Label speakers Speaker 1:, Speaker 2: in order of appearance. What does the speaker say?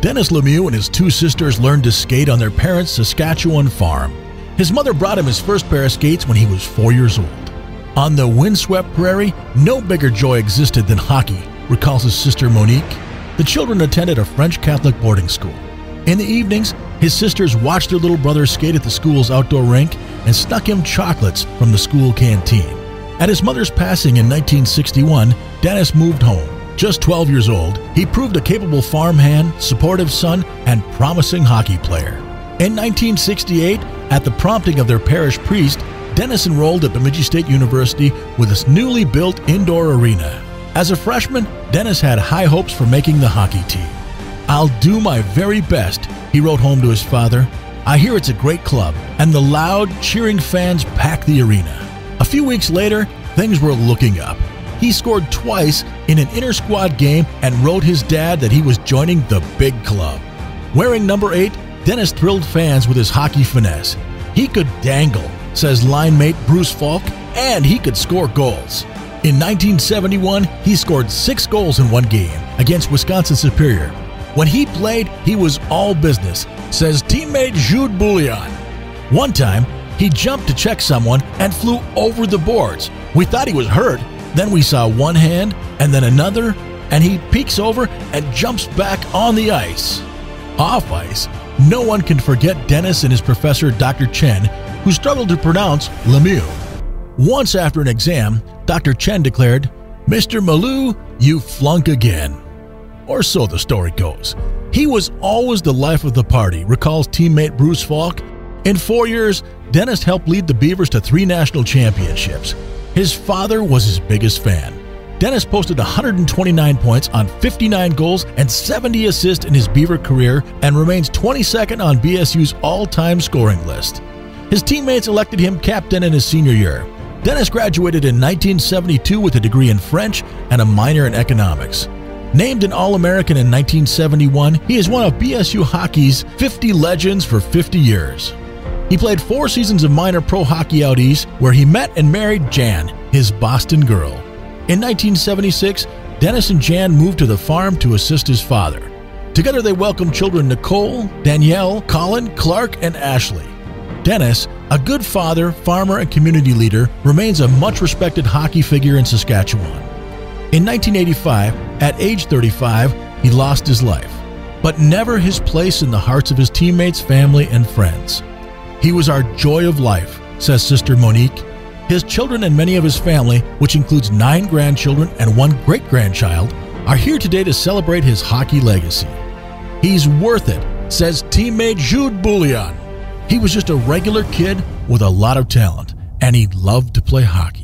Speaker 1: Denis Lemieux and his two sisters learned to skate on their parents' Saskatchewan farm. His mother brought him his first pair of skates when he was four years old. On the windswept prairie, no bigger joy existed than hockey, recalls his sister Monique. The children attended a French Catholic boarding school. In the evenings, his sisters watched their little brother skate at the school's outdoor rink and snuck him chocolates from the school canteen. At his mother's passing in 1961, Denis moved home. Just 12 years old, he proved a capable farmhand, supportive son, and promising hockey player. In 1968, at the prompting of their parish priest, Denis enrolled at Bemidji State University with its newly built indoor arena. As a freshman, Denis had high hopes for making the hockey team. I'll do my very best, he wrote home to his father. I hear it's a great club, and the loud, cheering fans pack the arena. A few weeks later, things were looking up. He scored twice in an inter squad game and wrote his dad that he was joining the big club. Wearing number 8, Denis thrilled fans with his hockey finesse. He could dangle, says line mate Bruce Falk, and he could score goals. In 1971, he scored six goals in one game against Wisconsin Superior. When he played, he was all business, says teammate Jude Bouillon. One time, he jumped to check someone and flew over the boards. We thought he was hurt. Then we saw one hand and then another, and he peeks over and jumps back on the ice. Off ice, no one can forget Denis and his professor, Dr. Chen, who struggled to pronounce Lemieux. Once after an exam, Dr. Chen declared, Mr. Malou, you flunk again. Or so the story goes. He was always the life of the party, recalls teammate Bruce Falk. In four years, Denis helped lead the Beavers to three national championships. His father was his biggest fan. Denis posted 129 points on 59 goals and 70 assists in his Beaver career and remains 22nd on BSU's all time scoring list. His teammates elected him captain in his senior year. Denis graduated in 1972 with a degree in French and a minor in economics. Named an All American in 1971, he is one of BSU hockey's 50 legends for 50 years. He played four seasons of minor pro hockey out east, where he met and married Jan, his Boston girl. In 1976, Denis and Jan moved to the farm to assist his father. Together, they welcomed children Nicole, Danielle, Colin, Clark, and Ashley. Denis, a good father, farmer, and community leader, remains a much respected hockey figure in Saskatchewan. In 1985, at age 35, he lost his life, but never his place in the hearts of his teammates, family, and friends. He was our joy of life, says Sister Monique. His children and many of his family, which includes nine grandchildren and one great grandchild, are here today to celebrate his hockey legacy. He's worth it, says teammate Jude Bouillon. He was just a regular kid with a lot of talent, and he loved to play hockey.